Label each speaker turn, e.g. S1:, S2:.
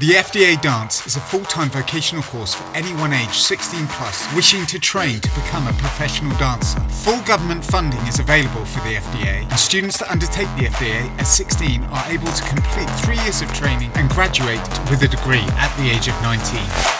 S1: The FDA Dance is a full-time vocational course for anyone aged 16 plus wishing to train to become a professional dancer. Full government funding is available for the FDA and students that undertake the FDA at 16 are able to complete three years of training and graduate with a degree at the age of 19.